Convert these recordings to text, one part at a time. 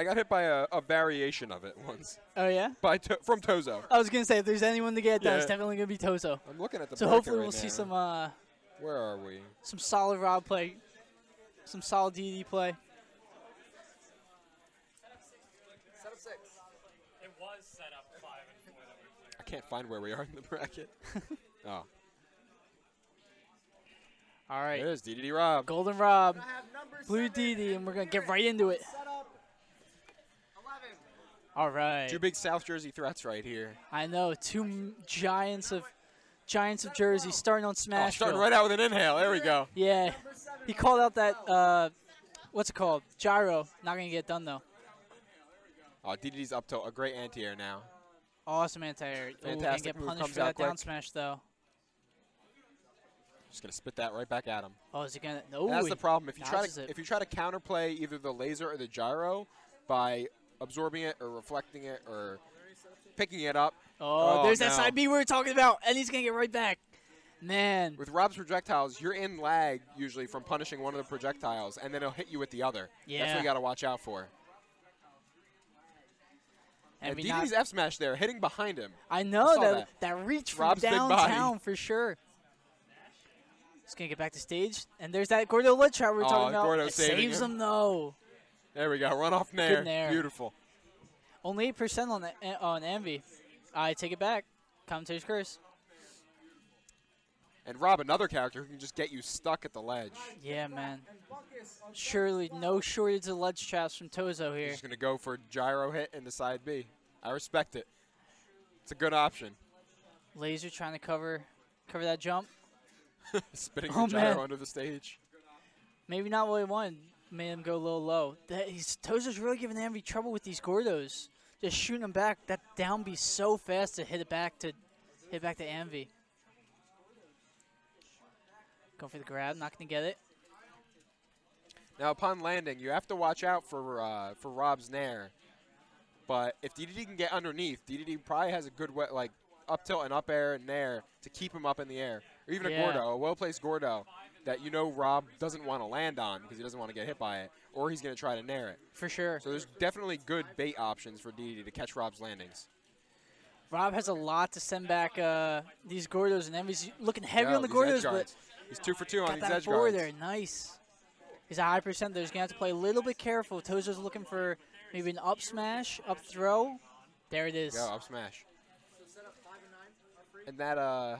I got hit by a, a variation of it once Oh yeah. by to, from Tozo. I was gonna say if there's anyone to get it done, it's definitely gonna be Tozo. I'm looking at the So hopefully right we'll see some uh, Where are we? some solid Rob play, some solid DD play. Setup six. It was set up five and four that were clear. I can't find where we are in the bracket. oh, All there right, it is. DDD Rob. Golden Rob, I have number Blue DD, and we're gonna get right into it. All right. Two big South Jersey threats right here. I know two m- giants of giants of Jersey starting on Oh, Smash. starting right out with an inhale. There we go. Yeah, he called out that uh, what's it called? Gyro. Not gonna get done though. Oh, DDD's up to a great anti-air now. Awesome anti-air. Ooh, Fantastic get move, punished for that down quick. smash though. Just gonna spit that right back at him. Oh, is he gonna? No. And that's the problem. If you try to it. if you try to counterplay either the laser or the gyro by absorbing it or reflecting it or picking it up Oh, Oh, there's that side B we were talking about, and he's gonna get right back. Man, with Rob's projectiles, you're in lag usually from punishing one of the projectiles, and then it'll hit you with the other. Yeah. That's what you got to watch out for. And, not- DDD's F smash there, hitting behind him. I know saw that, that. that reach from Rob's downtown for sure. He's gonna get back to stage, and there's that Gordo ledge trap we were Oh, talking about. Gordo It saves him. him though. There we go, run off nair. nair. Beautiful. Only eight percent on the, on AnVy. I take it back. Commentator's curse. And Rob, another character who can just get you stuck at the ledge. Yeah, man. And Buckus on Surely no shortage of ledge traps from Tozo He's here. just gonna go for gyro hit into side B. I respect it. It's a good option. Laser trying to cover cover that jump. Spinning Oh, the gyro man. onto the stage. Maybe not what he wanted. Made him go a little low. That, he's, Tozo's really giving AnVy trouble with these Gordos. Just shooting him back. That down be so fast to hit it back to hit back to AnVy. Go for the grab, not gonna get it. Now, upon landing, you have to watch out for uh, for Rob's nair. But if DDD can get underneath, DDD probably has a good way, like up tilt and up air and nair to keep him up in the air, or even Yeah. a Gordo, a well placed Gordo that you know Rob doesn't want to land on because he doesn't want to get hit by it, or he's going to try to nair it. For sure. So there's definitely good bait options for DDD to catch Rob's landings. Rob has a lot to send back uh, these Gordos and AnVy's looking heavy Yeah, on the Gordos, but he's two for two on these that edge guards. there. Nice. He's a high percent. there. He's gonna have to play a little bit careful. Tozo's looking for maybe an up smash, up throw. There it is. Go up smash. So setup five and nine are free. And that uh,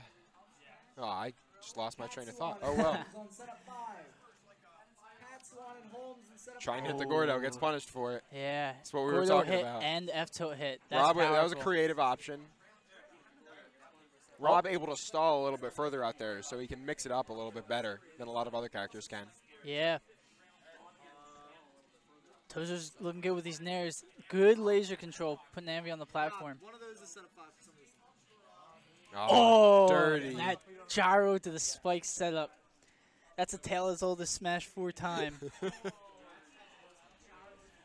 oh, I just lost my train of thought. Oh well. Is on setup five. Patslon and Holmes in setup Trying to hit the. Gordo gets punished for it. Yeah. That's what we were talking hit about. and F tilt hit. That's Rob, that was a creative option. Rob able to stall a little bit further out there, so he can mix it up a little bit better than a lot of other characters can. Yeah. Tozo's looking good with these nairs. Good laser control, putting AnVy on the platform. One of those is setup five for some reason. Oh, Oh, dirty! That gyro to the spike setup. That's a tale as old as Smash 4 time.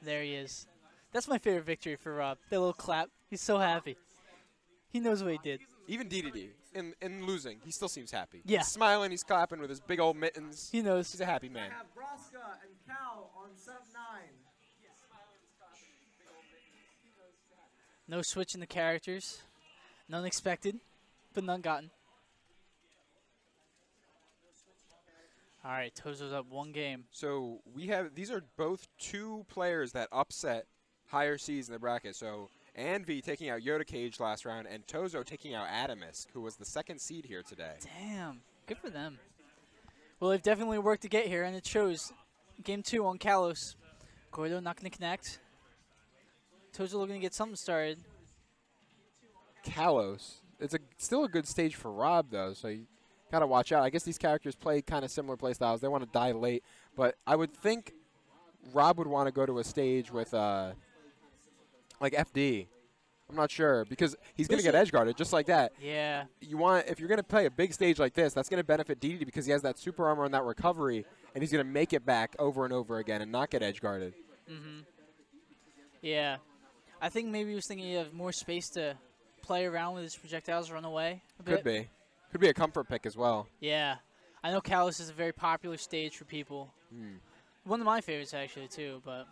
there he is. That's my favorite victory for Rob. That little clap. He's so happy. He knows what he did. Even DDD, in in losing, he still seems happy. Yeah. He's smiling, he's clapping with his big old mittens. He knows. He's a happy I man. have Braska and Cal on setup nine. No switch in the characters. None expected, but none gotten. All right, Tozo's up one game. So we have these are both two players that upset higher seeds in the bracket. So AnVy taking out Yoda Cage last round, and Tozo taking out Adamus, who was the second seed here today. Damn, good for them. Well, they've definitely worked to get here, and it shows. Game two on Kalos. Gordo not going to connect. Tozo looking to get something started. Kalos. It's a still a good stage for Rob though, so you gotta watch out. I guess these characters play kind of similar play styles. They want to die late, but I would think Rob would want to go to a stage with uh, like FD. I'm not sure because he's gonna get it? edge guarded just like that. Yeah, You want if you're gonna play a big stage like this, that's gonna benefit DD because he has that super armor and that recovery, and he's gonna make it back over and over again and not get edge guarded. yeah. I think maybe he was thinking he have more space to play around with his projectiles, run away. Could be, could be a comfort pick as well. Yeah. I know Kalos is a very popular stage for people. Hmm. One of my favorites, actually, too, but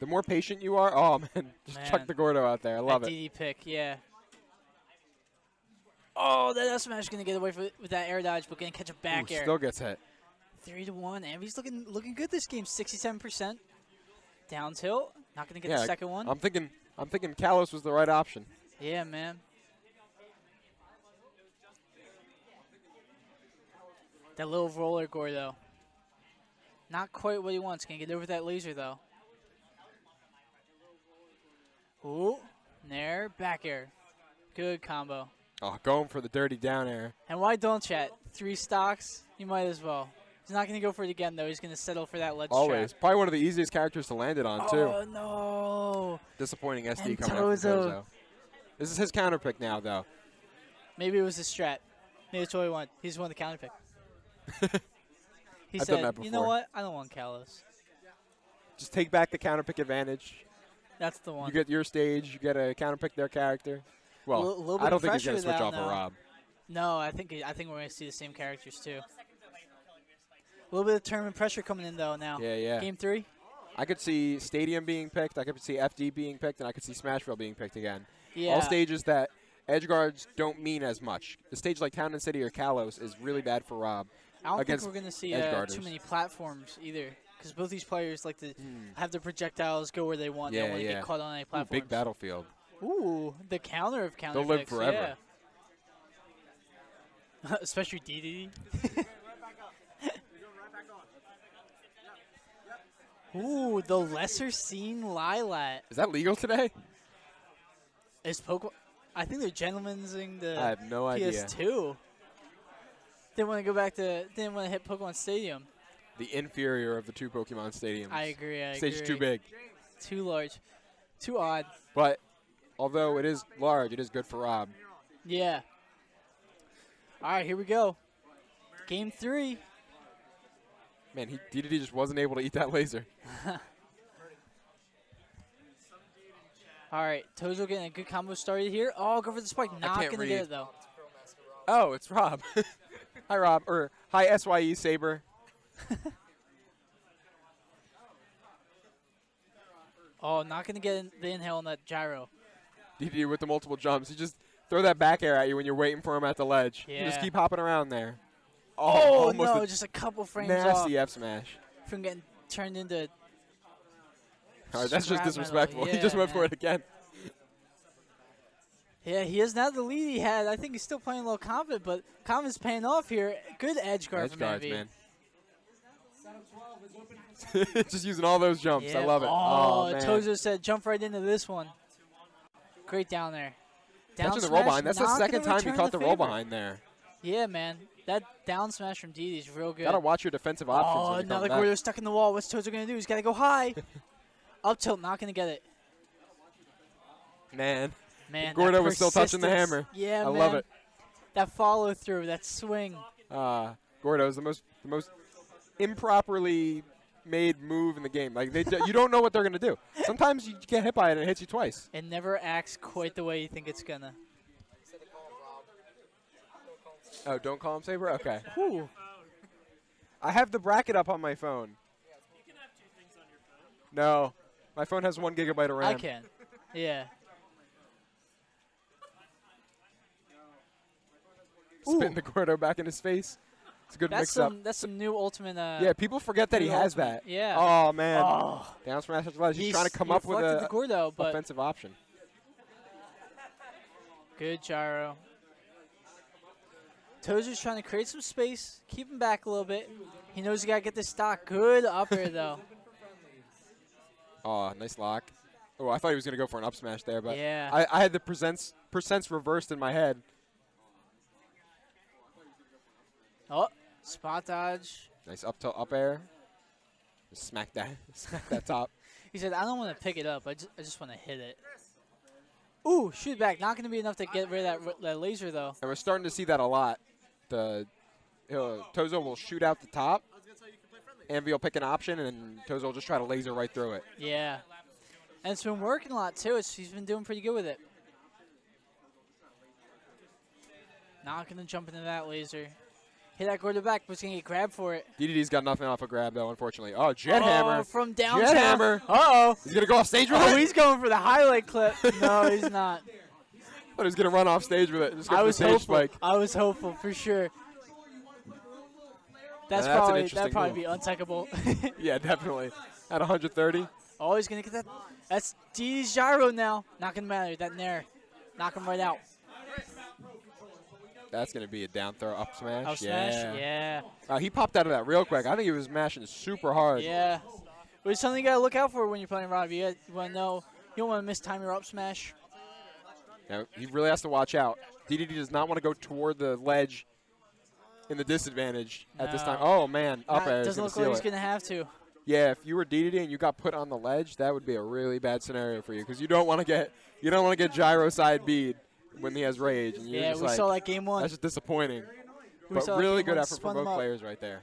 The more patient you are, oh man, just Man. chuck the Gordo out there. I love that it. DD pick, yeah. Oh, that S smash is gonna get away with, with that air dodge, but gonna catch a back Ooh, air. still gets hit. Three to one. AnVy's looking looking good this game. Sixty-seven percent. Down tilt. Not gonna get Yeah, the second one. I'm thinking, I'm thinking Kalos was the right option. Yeah, man. That little roller Gordo. Not quite what he wants. Can get over that laser though? Ooh, nair, back air. Good combo. Oh, going for the dirty down air. And why don't chat? Three stocks? You might as well. He's not going to go for it again, though. He's going to settle for that ledge Always. trap. Probably one of the easiest characters to land it on, too. Oh, no. Disappointing SD And coming out from Tozo. Tozo. This is his counter pick now, though. Maybe it was his strat. Maybe that's what he wanted. He just wanted the counter pick. He I've said, done that you know what? I don't want Kalos. Just take back the counter pick advantage. That's the one. You get your stage. You get a counter pick their character. Well, Little- little bit I don't think he's pressure gonna switch down off of now. Rob. no, I think I think we're going to see the same characters, too. A little bit of tournament pressure coming in, though, now. Yeah, yeah. Game three? I could see Stadium being picked. I could see FD being picked, and I could see Smashville being picked again. Yeah. All stages that edge guards don't mean as much. The stage like Town and City or Kalos is really bad for Rob. I don't think we're going to see uh, too many platforms either. Because both these players like to have their projectiles go where they want. they Hmm. Yeah, don't want to yeah. get caught on any Ooh, platforms. big battlefield. Ooh, the counter of counter They'll live picks, forever. Yeah. Especially DDD. Ooh, the lesser seen Lylat. Is that legal today? Is Pokemon? I think they're gentlemen'sing the I have no idea. PS2. Didn't want to go back to. Didn't want to hit Pokemon Stadium. The inferior of the two Pokemon stadiums. I agree. I Stage agree. is too big. Too large. Too odd. But although it is large, it is good for Rob. Yeah. All right, here we go. Game three. Man, he DDD just wasn't able to eat that laser. All right, Tozo getting a good combo started here. Oh, go for the spike. Not gonna get it though. Oh, it's Rob. hi, Rob. Or hi, Sye Saber. Oh, not gonna get in, the inhale on that gyro. DDD with the multiple jumps. You just throw that back air at you when you're waiting for him at the ledge. You just keep hopping around there. Oh, oh, almost no, just a couple frames nasty off F smash. from getting turned into. All right, that's just disrespectful. he just went for it again. Yeah, he is now the lead he had. I think he's still playing a little confident, but confidence paying off here. Good edge guard Edge from guards, man. just using all those jumps. I love it. Oh, man. Tozo said jump right into this one. Great down there. Down Catching the roll behind. That's the second time he caught the roll behind there. Yeah, man. That down smash from DD is real good. Gotta watch your defensive options. oh, you come another. Gordo stuck in the wall. What's Tozo going to do? He's got to go high. Up tilt, not going to get it. Man, Man, Gordo was still touching the hammer. Yeah, I man. love it. That follow through, that swing. uh, Gordo is the most the most improperly made move in the game. Like they, you don't know what they're gonna do. Sometimes you get hit by it and it hits you twice. It never acts quite the way you think it's gonna. Oh, don't call him Saber. Okay, Whew. I have the bracket up on my phone. No, my phone has one gigabyte of RAM. I can. Yeah. Spitting the Gordo back in his face. It's a good That's mix up. some that's some new ultimate uh Yeah, people forget that he has ultimate. that. Yeah. Oh man. Oh. Down smash as well. He's, He's- trying to come up with a Gordo, but offensive option. good gyro. Tozo's trying to create some space, keep him back a little bit. He knows he gotta get this stock. Good up air though. Oh, nice lock. Oh, I thought he was gonna go for an up smash there, but Yeah. I, I had the percents percents reversed in my head. Oh, spot dodge. Nice up tilt up air. Just smack that smack that top. He said, "I don't want to pick it up. I just, I just want to hit it." Ooh, shoot back. Not going to be enough to get rid of that, that laser though. And we're starting to see that a lot. The Tozo will shoot out the top. AnVy will pick an option, and Tozo will just try to laser right through it. Yeah, and it's been working a lot too. It's, he's been doing pretty good with it. Not going to jump into that laser. Hit that quarterback, but he's going to get grabbed for it. DDD's got nothing off a grab though, unfortunately. Oh, Jet oh, Hammer. from downtown. Hammer. Uh-oh. He's gonna go off stage with Oh, it. he's going for the highlight clip. No, he's not. thought he was gonna run off stage with it. Just I was hopeful. spike. I was hopeful for sure. That's, that's probably that'd probably move. be untackable. Yeah, definitely. At 130. oh, he's gonna get that. That's D's gyro now. Not gonna matter. That nair, knock him right out. That's gonna be a down throw up smash. Up yeah. smash. Yeah. Uh, he popped out of that real quick. I think he was mashing super hard. Yeah. But it's something you gotta look out for when you're playing Rob. You, you wanna know. You don't want to miss time your up smash. Now, he really has to watch out. DDD does not want to go toward the ledge in the disadvantage at this time. Oh man, up air doesn't look like he's gonna have to. Yeah, if you were DDD and you got put on the ledge, that would be a really bad scenario for you because you don't want to get you don't want to get gyro side bead when he has rage. Yeah, we like, saw that game one. That's just disappointing. We but really good effort from both players right there.